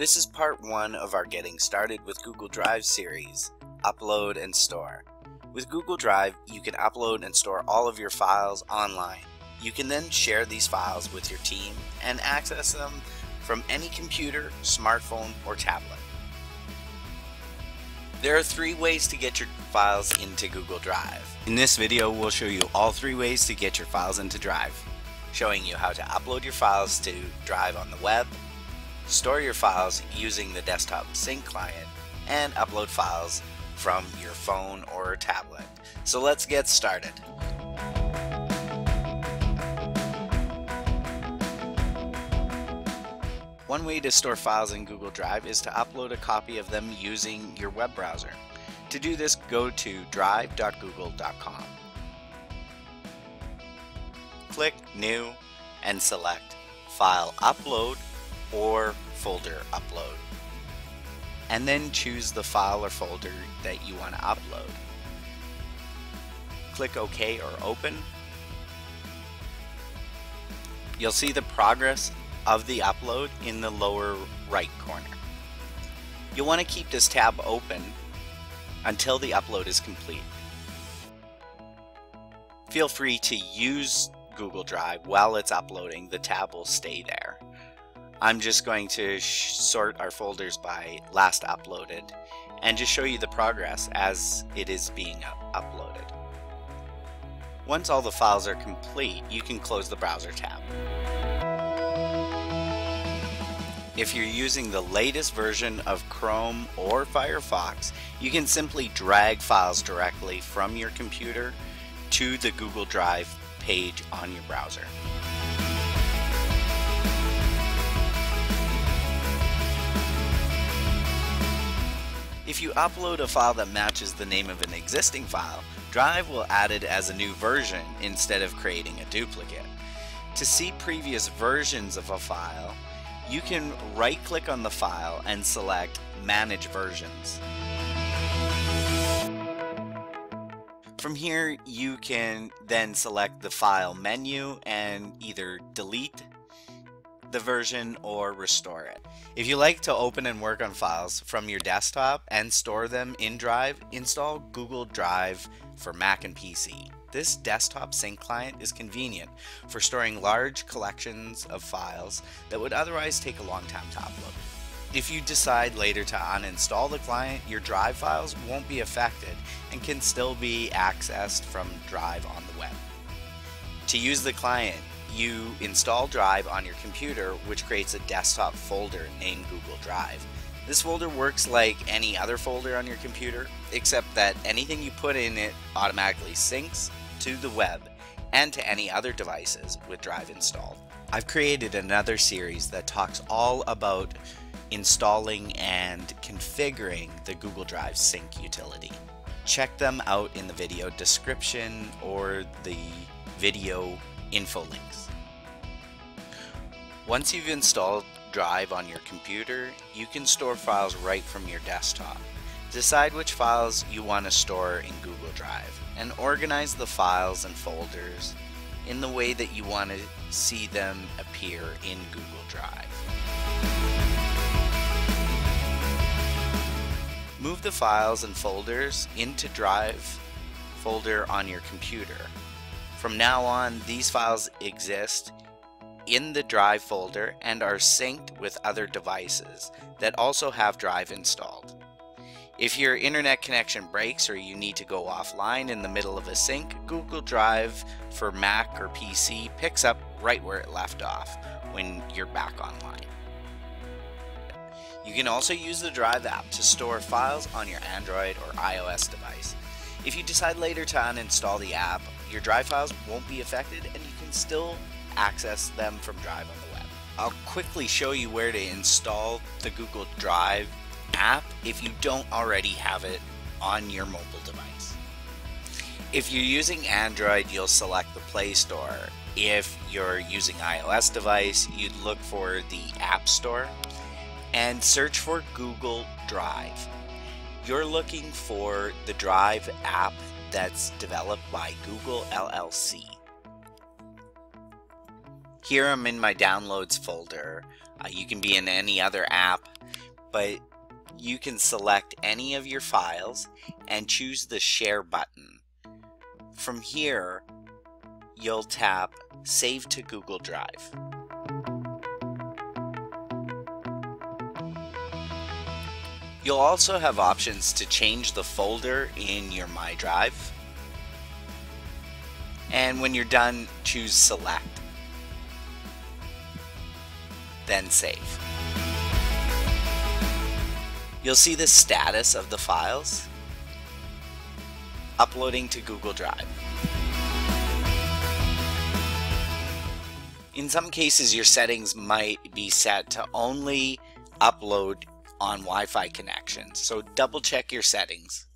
This is part one of our Getting Started with Google Drive series, Upload and Store. With Google Drive, you can upload and store all of your files online. You can then share these files with your team and access them from any computer, smartphone, or tablet. There are three ways to get your files into Google Drive. In this video, we'll show you all three ways to get your files into Drive, showing you how to upload your files to Drive on the web, store your files using the desktop sync client, and upload files from your phone or tablet. So let's get started. One way to store files in Google Drive is to upload a copy of them using your web browser. To do this, go to drive.google.com. Click New and select File Upload or Folder Upload. And then choose the file or folder that you want to upload. Click OK or Open. You'll see the progress of the upload in the lower right corner. You'll want to keep this tab open until the upload is complete. Feel free to use Google Drive while it's uploading, the tab will stay there. I'm just going to sort our folders by last uploaded and just show you the progress as it is being uploaded. Once all the files are complete, you can close the browser tab. If you're using the latest version of Chrome or Firefox, you can simply drag files directly from your computer to the Google Drive page on your browser. If you upload a file that matches the name of an existing file, Drive will add it as a new version instead of creating a duplicate. To see previous versions of a file, you can right click on the file and select Manage Versions. From here, you can then select the file menu and either delete the version or restore it. If you like to open and work on files from your desktop and store them in Drive, install Google Drive for Mac and PC. This desktop sync client is convenient for storing large collections of files that would otherwise take a long time to upload. If you decide later to uninstall the client, your Drive files won't be affected and can still be accessed from Drive on the web. To use the client, you install Drive on your computer, which creates a desktop folder named Google Drive. This folder works like any other folder on your computer, except that anything you put in it automatically syncs to the web and to any other devices with Drive installed. I've created another series that talks all about installing and configuring the Google Drive Sync utility. Check them out in the video description or the video info links. Once you've installed Drive on your computer, you can store files right from your desktop. Decide which files you want to store in Google Drive and organize the files and folders in the way that you want to see them appear in Google Drive. Move the files and folders into Drive folder on your computer. From now on, these files exist in the Drive folder and are synced with other devices that also have Drive installed. If your internet connection breaks or you need to go offline in the middle of a sync, Google Drive for Mac or PC picks up right where it left off when you're back online. You can also use the Drive app to store files on your Android or iOS device. If you decide later to uninstall the app, your Drive files won't be affected and you can still access them from Drive on the web. I'll quickly show you where to install the Google Drive app if you don't already have it on your mobile device. If you're using Android, you'll select the Play Store. If you're using iOS device, you'd look for the App Store and search for Google Drive. You're looking for the Drive app that's developed by Google LLC. Here I'm in my downloads folder. Uh, you can be in any other app but you can select any of your files and choose the share button. From here, you'll tap Save to Google Drive. You'll also have options to change the folder in your My Drive. And when you're done, choose Select. Then Save. You'll see the status of the files uploading to Google Drive. In some cases, your settings might be set to only upload on Wi-Fi connections, so double check your settings.